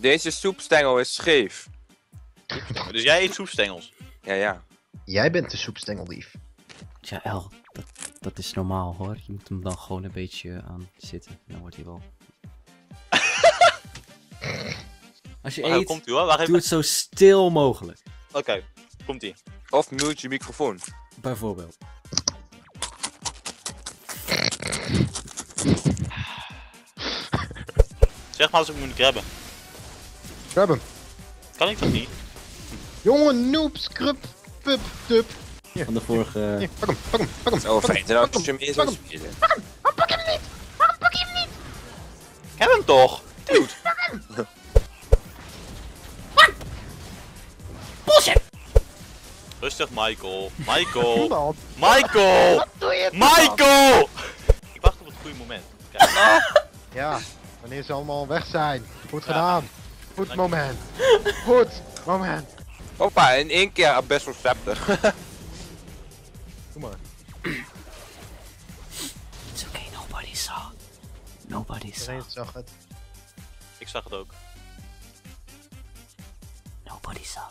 Deze soepstengel is scheef. Dus jij eet soepstengels. Ja, ja. Jij bent de soepstengeldief. Ja, El, dat, dat is normaal hoor. Je moet hem dan gewoon een beetje aan zitten. Dan wordt hij wel. Als je eet, komt u hoor, wacht doe even. het zo stil mogelijk. Oké, komt ie. Of mute je microfoon. Bijvoorbeeld. Zeg maar als ik moet grabben. Grab hem. Kan ik dat niet? Jongen, noob, scrub, pup, tup. Van de vorige... Hier, pak hem, pak hem, pak hem. Zo pak hem, fijn zijn pak als je hem, hem eerst pak zou hem. spelen. Ik heb hem toch? Dude. Rustig, Michael. Michael. Wat? Michael! Doe je Michael! Ik wacht op het goede moment. Kijk. Ja, wanneer ze allemaal weg zijn. Goed gedaan. Goed moment. Goed moment. Hoppa, in één keer best wel scepter. Doe maar. It's okay, nobody saw. Nobody saw. Iedereen zag het. Ik zag het ook. Nobody saw.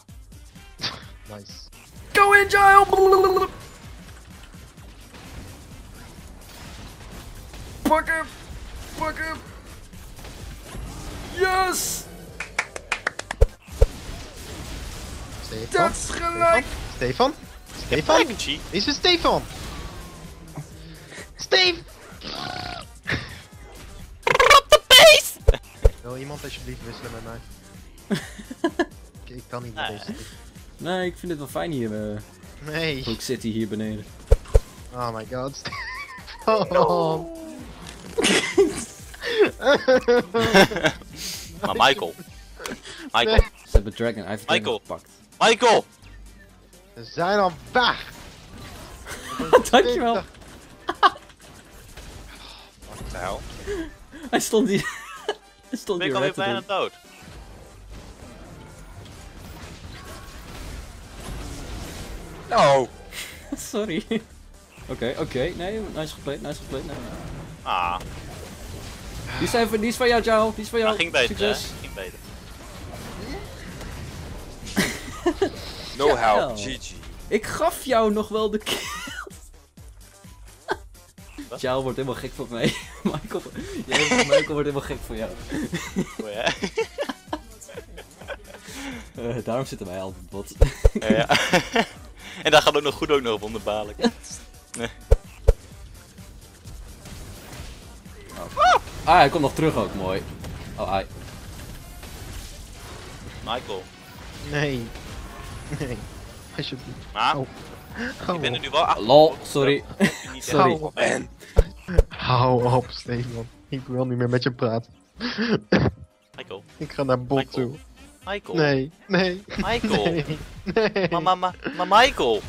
Nice. Go in, Giles! Pak hem! Pak hem! Yes! Stefan? Dat is gelijk! Stefan? Stefan? Is het Stefan? Steve! Wil iemand alsjeblieft wisselen met mij? ik, ik kan niet deze. Nee, ik vind het wel fijn hier, uh, Nee. Hook City hier beneden. Oh my god. Stefan. Maar Michael. Michael. Ze hebben Dragon, hij heeft Dragon Michael. gepakt. Michael! We zijn al weg. Dankjewel. Wat de hel? Hij stond hier. hij stond Ben hier ik alweer red te bijna dood? Nou, Sorry. Oké, oké. Nee, nice geplayed, nice geplayed. Nee. Ah, Die, zijn van, die is van jou, Jao. Die is van jou. dat ging beter, hè? Succes. Ging beter. no Ja, help. GG. Ik gaf jou nog wel de kill. Jao wordt helemaal gek van mij. Michael, jij, Michael wordt helemaal gek van jou. Mooi, hè? Eh, daarom zitten wij altijd bot. Ja, ja. en daar gaat ook nog goed ook nog op onderbadelijk. ah, hij komt nog terug ook, mooi. Oh, ai. Michael. Nee. Nee. Alsjeblieft. Maar, Oh. ik ben er nu wel achter. Lol, sorry. Sorry. Hou op. En Hou op, Stefan. Ik wil niet meer met je praten. Michael. Ik ga naar bot Michael. toe. Michael. Nee, nee, Michael. nee, nee, Maar, maar, maar, maar Michael.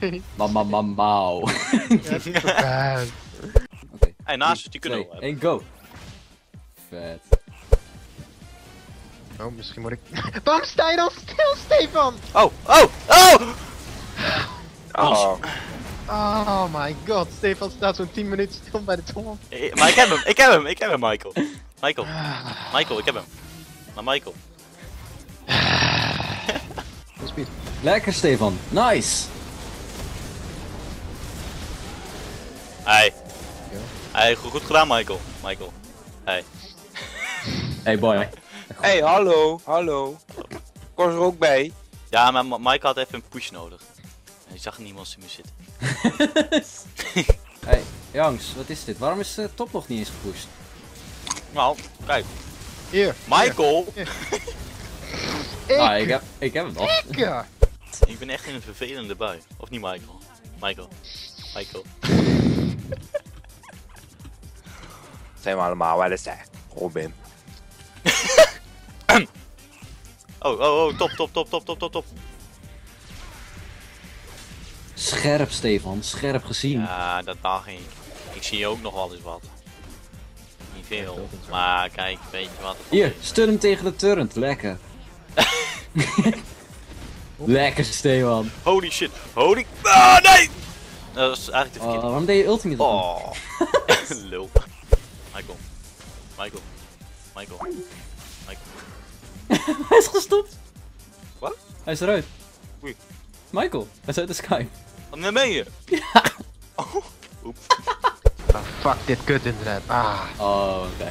nee. Mama, mama, bad. Oké. Hey, naast het, die kunnen we één, go. Vet. Oh, misschien moet ik... Waarom sta je dan stil, Stefan? Oh, oh, oh! oh, Oh my god, Stefan staat zo'n 10 minuten stil bij de toren. Eh, Maar ik heb hem, ik heb hem, ik heb hem, Michael. Michael, Michael, ik heb hem. Maar Michael. Speed. Lekker, Stefan. Nice. Hey. Hey, goed, goed gedaan, Michael. Michael. Hey. Hey, boy. hey, hallo, hallo. Ik was er ook bij. Ja, maar Ma- Michael had even een push nodig. En je zag niemand meer zitten. Hey, Jangs, wat is dit? Waarom is de top nog niet eens gepusht? Nou, kijk. Hier. Michael! Ik. Ah, ik heb, ik heb hem nog. Ik. ja. Ik ben echt in een vervelende bui. Of niet, Michael? Michael. Michael. Zijn we allemaal wel eens hè. Robin. Oh, oh, oh, top, top, top, top, top, top, top. Scherp, Stefan. Scherp gezien. Ja, dat mag niet. Ik zie ook nog wel eens wat. Niet veel. Maar kijk, weet je wat? Hier, stun hem tegen de turret. Lekker. Lekker, Stefan. Holy shit. Holy... Ah, nee! Dat is eigenlijk de Oh, verkeerde. waarom deed je ulti niet op hem? Oh. Lul. Michael. Michael. Michael. Michael. Hij is gestopt. Wat? Hij is eruit. Wie? Michael, hij is uit de Skype. Wat meen je? Ah, fuck dit kut internet. Ah. Oh, oké.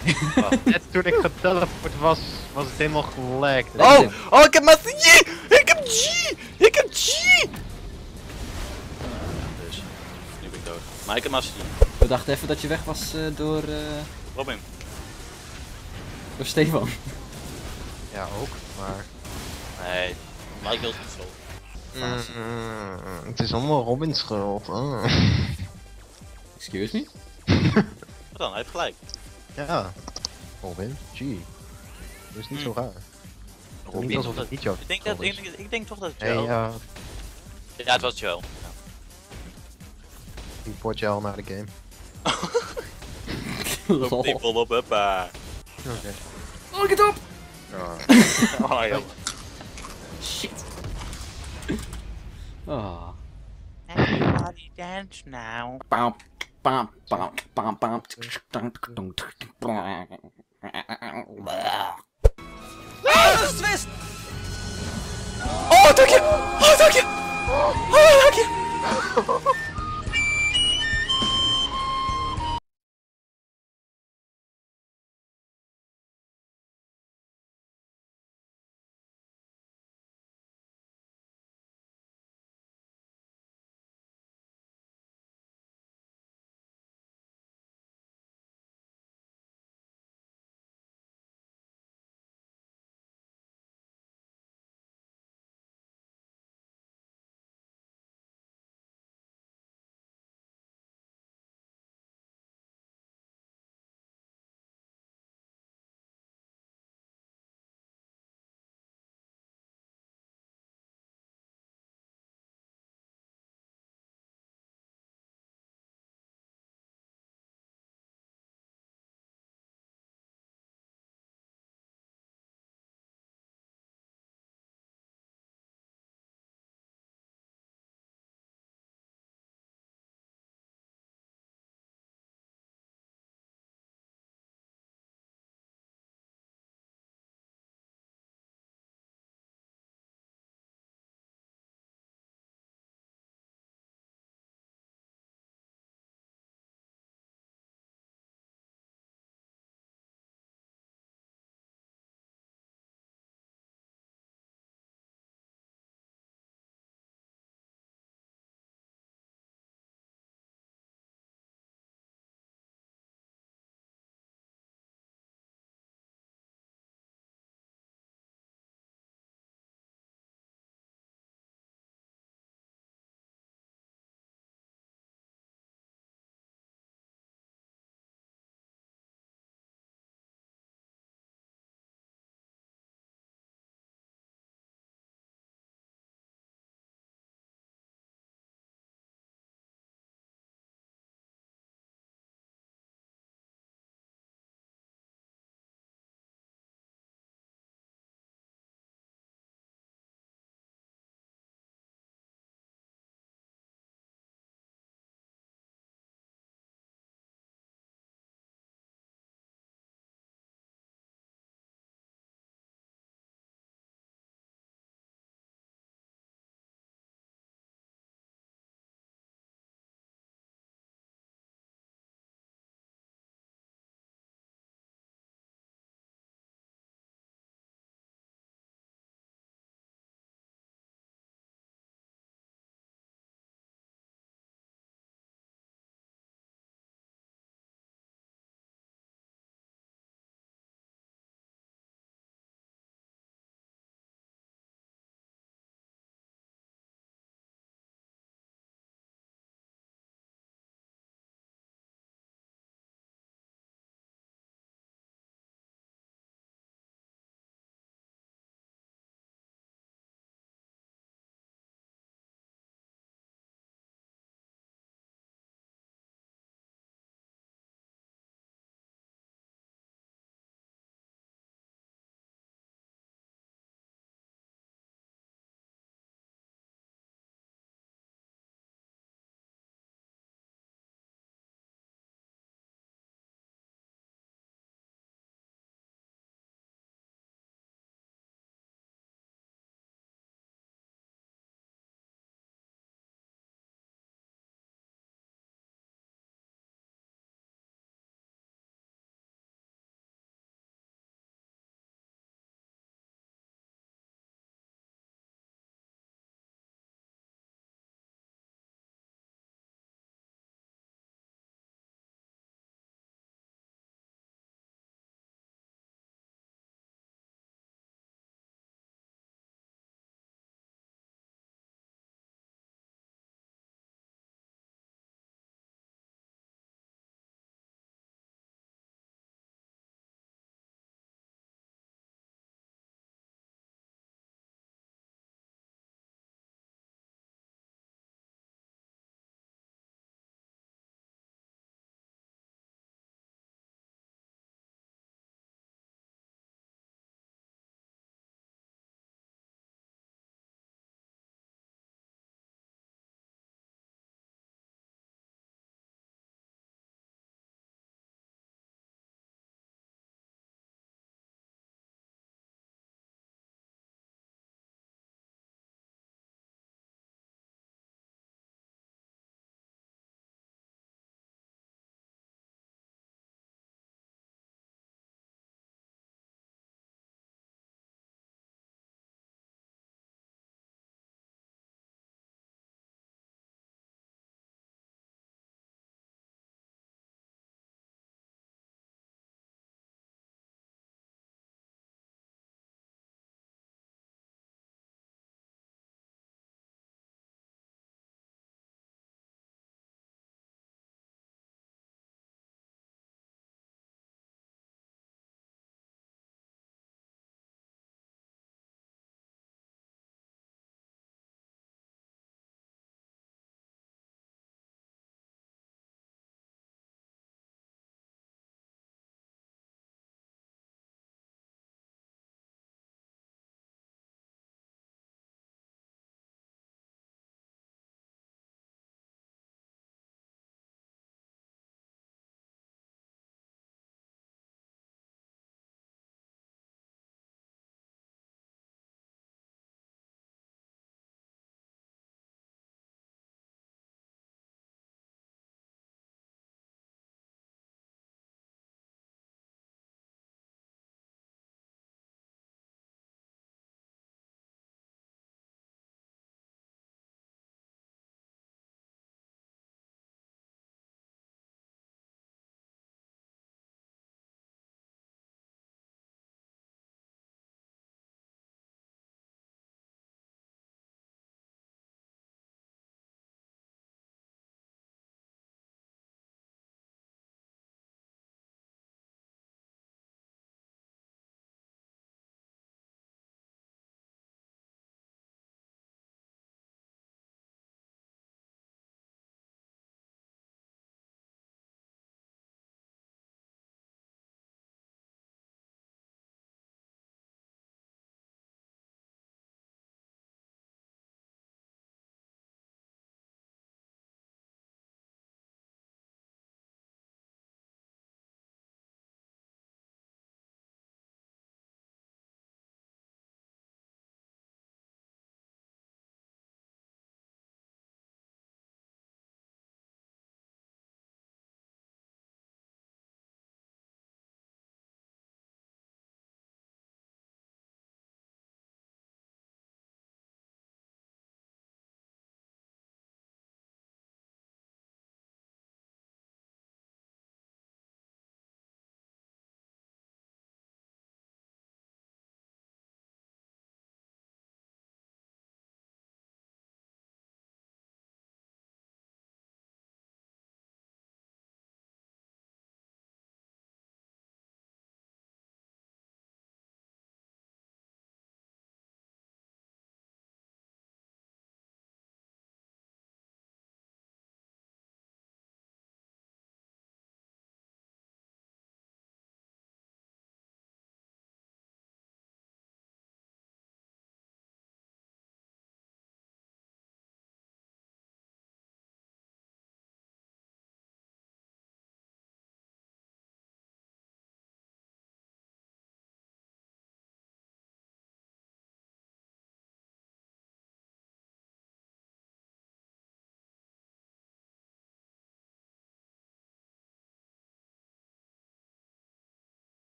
Net toen ik geteleport was, was het helemaal gelekt. Oh, oh, ik heb Master G! Ik heb G! Ik heb G! Dus, nu ben ik dood. Maar ik heb Master G. We dachten even dat je weg was eh, door, eh, Robin. door Stefan. Ja, ook. Maar... Nee, Michael is niet zo. Mm, het is allemaal Robin's schuld. Ah. Excuse me? Wat dan? Hij heeft gelijk. Ja. Robin, G. Dat is niet zo Hmm. raar. Het is niet alsof het niet jouw Ik denk, dat, ik, ik denk toch dat het Hey, Joel... ja, Ja, het was Joel. import je al naar de game. Lol. Die volop up. eh. Oké. Oh, ik het op! Oh, joh. Shit. Oh. Everybody dance now. Pam, pam, pam, pam, pam. Oh, dank je! Oh, dank je! Oh, dank je!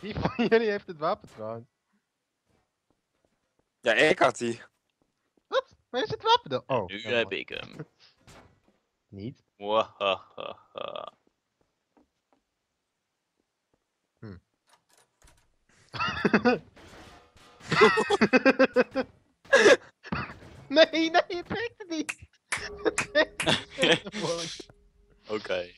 Wie van jullie heeft het wapen trouwens? Ja, ik had die. Wat? Waar is het wapen dan? Oh. Nu heb ik hem. Niet. Wahahaha. Hm. Nee, nee, het niet. Het werkt niet. Oké. Okay.